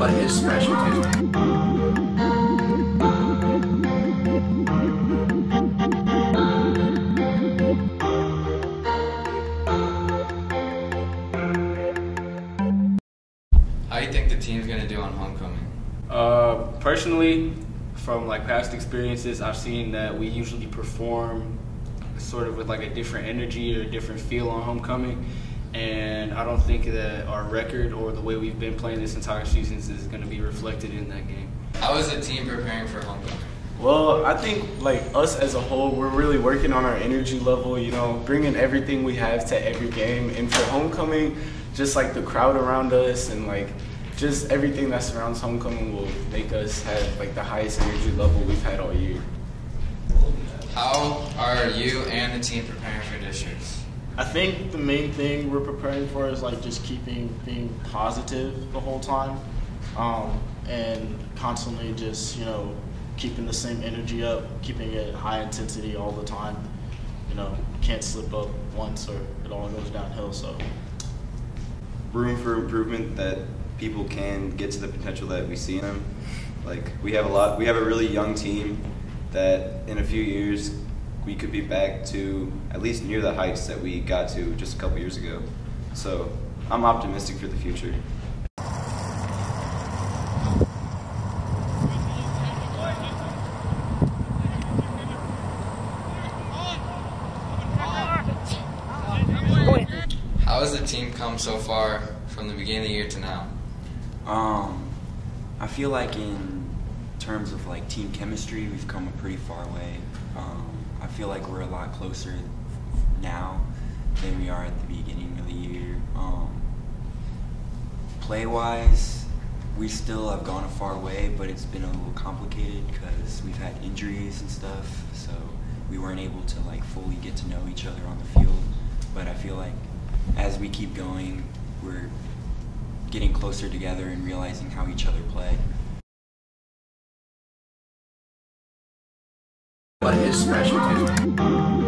What is special too? How do you think the team's gonna do on homecoming? Uh, personally, from like past experiences, I've seen that we usually perform sort of with like a different energy or a different feel on homecoming. And I don't think that our record or the way we've been playing this entire season is going to be reflected in that game. How is the team preparing for homecoming? Well, I think like us as a whole, we're really working on our energy level. You know, bringing everything we have to every game, and for homecoming, just like the crowd around us and like just everything that surrounds homecoming will make us have like the highest energy level we've had all year. How are you and the team preparing for districts? I think the main thing we're preparing for is like just keeping being positive the whole time, um, and constantly just you know keeping the same energy up, keeping it high intensity all the time. You know, can't slip up once or it all goes downhill. So room for improvement that people can get to the potential that we see in them. Like we have a lot, we have a really young team that in a few years we could be back to at least near the heights that we got to just a couple years ago. So I'm optimistic for the future. How has the team come so far from the beginning of the year to now? Um, I feel like in terms of like team chemistry, we've come a pretty far way. Um, I feel like we're a lot closer now than we are at the beginning of the year. Um, play wise, we still have gone a far way, but it's been a little complicated because we've had injuries and stuff, so we weren't able to like fully get to know each other on the field. But I feel like as we keep going, we're getting closer together and realizing how each other play. What is special too?